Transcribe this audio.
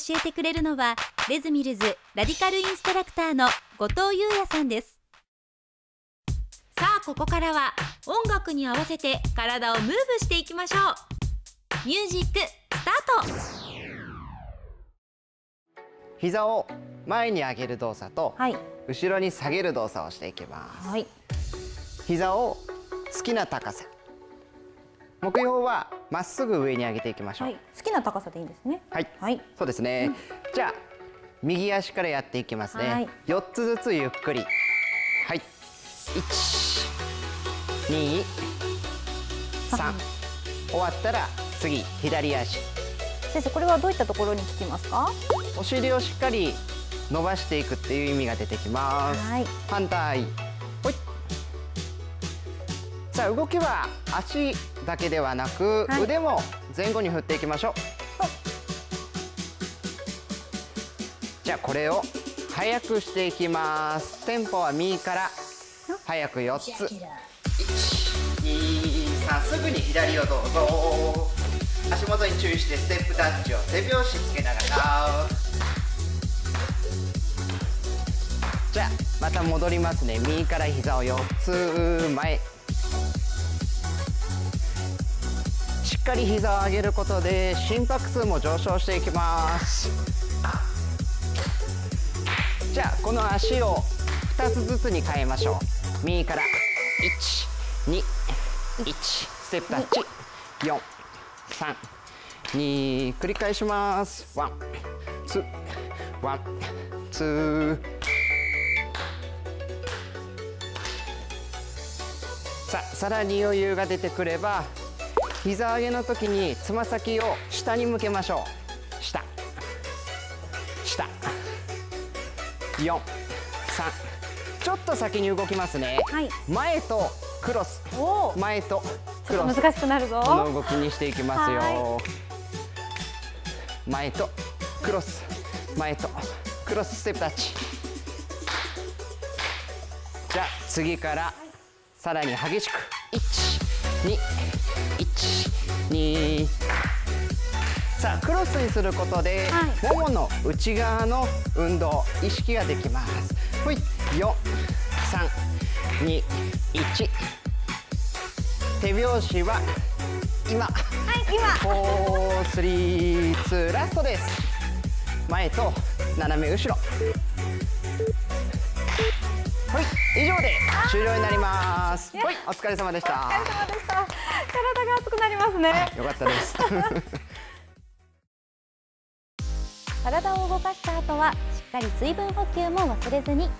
教えてくれるのはレズミルズラディカルインストラクターの後藤優也さんです。さあここからは音楽に合わせて体をムーブしていきましょう。ミュージックスタート。膝を前に上げる動作と、はい。後ろに下げる動作をしていきます。はい。膝を好きな高さ目標はまっすぐ上に上げていきましょう。はい。好きな高さでいいんですね。はい、はい。そうですね、じゃあ右足からやっていきますね、はい。4つずつゆっくり。はい。123終わったら次左足。先生これはどういったところに効きますか？お尻をしっかり伸ばしていくっていう意味が出てきます、はい。反対さあ動きは足だけではなく、はい。腕も前後に振っていきましょう。じゃあこれを速くしていきます。テンポは右から早く4つ。123すぐに左をどうぞ。足元に注意してステップタッチを手拍子つけながら。じゃあまた戻りますね。右から膝を4つ。前しっかり膝を上げることで心拍数も上昇していきます。じゃあこの足を2つずつに変えましょう。右から121ステップタッチ432繰り返します。ワンツーワンツー。さあさらに余裕が出てくれば膝上げの時につま先を下に向けましょう。下。下。4 3ちょっと先に動きますね、はい。前とクロス。前とちょっクロスと難しくなるぞ。この動きにしていきますよ。は前とクロス。前とクロスステップタッチ。じゃあ次からさらに激しく121さあクロスにすることで、はい。ももの内側の運動意識ができます。ほい4321手拍子は今。はい今。フォースリーツーラストです。前と斜め後ろ。はい以上で終了になります。はい。お疲れ様でした。お疲れ様でした。体が熱くなりますね。よかったです。体を動かした後はしっかり水分補給も忘れずに